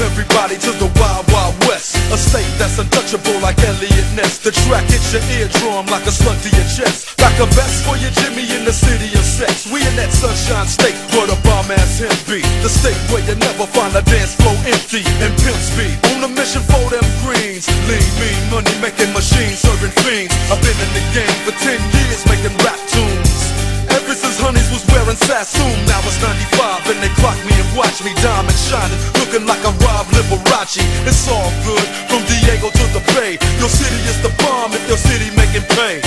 Everybody to the Wild Wild West. A state that's untouchable like Eliot Ness. The track hits your eardrum like a slug to your chest. Like a vest for your Jimmy in the city of sex. We in that sunshine state where the bomb ass him be. The state where you never find a dance floor empty and pimp speed. On a mission for them greens. Lean, mean, money making machines serving fiends. I've been in the game for 10 years making rap tunes. Ever since Honeys was wearing Sassoon, now it's 95 and they clock me and watch me diamond Liberace. It's all good from Diego to the Bay. Your city is the bomb if your city making pain.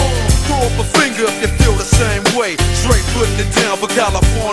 Throw up a finger if you feel the same way. Straight putting it down for California,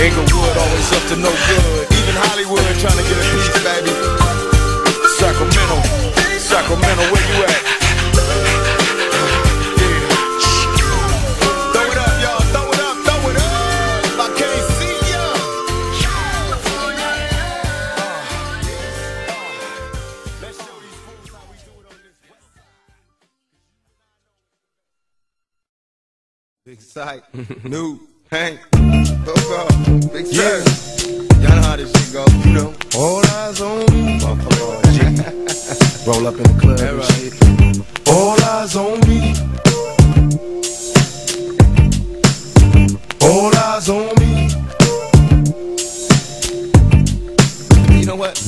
Inglewood always up to no good. Even Hollywood trying to get a piece, baby. Sacramento, Sacramento, where you at? Yeah. Throw up, y'all. Up, throw it up. I can't see ya. Let's show these fools how we do it on this west side. Big Syke, new, Hank, Coco, big yeah. Y'all know how this shit go, you know. All eyes on me, motherfucker. Roll up in the club and shit. All eyes on me. All eyes on me. You know what?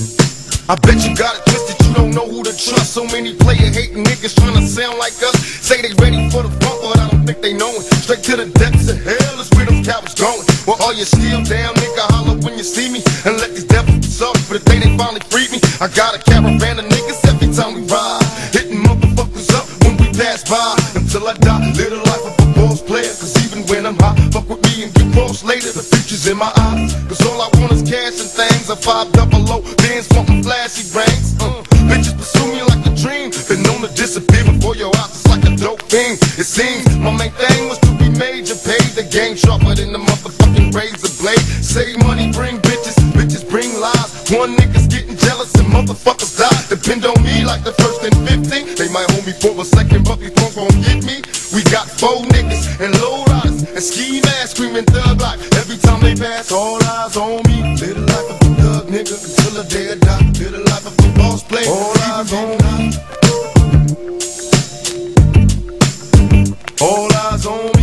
I bet you got it twisted, you don't know who to trust. So many player hating niggas trying to sound like us. Say they ready for the funk, but I don't think they know it. Straight to the depths of hell is where them cowards going. Well, all you still down, nigga, holler when you see me. And let these devils be sorry for the day they finally freed me. I got a caravan of niggas every time we ride. Hitting motherfuckers up when we pass by. Until I die, live the life of a boss player. Cause even when I'm high, fuck with me and get cross later. The future's in my eyes. Cause all I want is cash and things. A five double O, Benz wanting flashy rings. Uh, bitches pursue me like a dream. Been known to disappear before your eyes. It's like a dope fiend. It seems my main thing was major, paid the game sharper than the motherfucking razor blade. Save money, bring bitches, bitches bring lies. One nigga's getting jealous and motherfuckers die. Depend on me like the first and 15. They might hold me for a second, but before gon' get me, we got four niggas and low riders and ski masks screaming thug like every time they pass. All eyes on me. Live the life of a thug nigga until the day I die. Live the life of a boss player. All eyes on me. All eyes on me.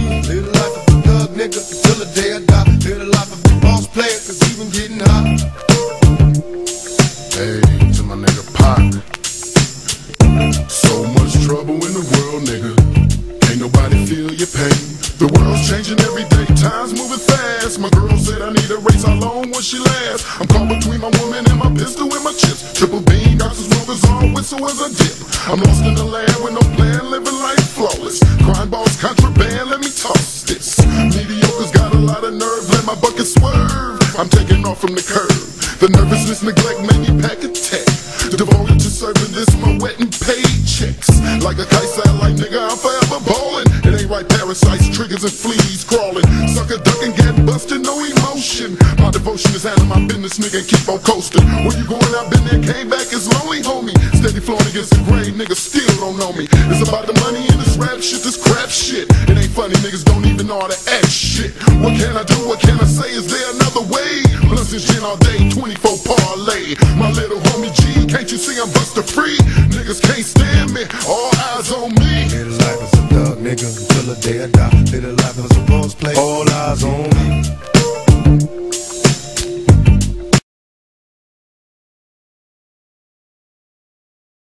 Nigga until the day I die. Live the life of a boss player, cause even getting hot. Hey, to my nigga Pac. So much trouble in the world, nigga. Ain't nobody feel your pain. The world's changing every day, time's moving fast. My girl said I need a race, how long will she last? I'm caught between my woman and my pistol and my chips. Triple beam, got long as all whistle as a dip. I'm lost in the land with no plan, living life flawless. Crime balls, contraband, let me toss The nervousness, neglect me pack a tech. Devoted to serving this, my wet and paid checks. Like a kite satellite, nigga, I'm forever ballin'. It ain't right, parasites, triggers, and fleas crawling. Sucker ducking, get busted, no emotion. My devotion is handling my business, nigga, keep on coasting. Where you going? I've been there, came back, it's lonely, homie. Steady flowing against the grave, nigga, still don't know me. It's about the money and this rap shit, this crap shit. It ain't funny, niggas don't even know how to act shit. What can I do? What can I say? Is there another Plus this gin all day, 24 parlay. My little homie G, can't you see I'm buster free? Niggas can't stand me, all eyes on me. Live life as a thug nigga until the day I die. Live life as a boss player. All eyes on me.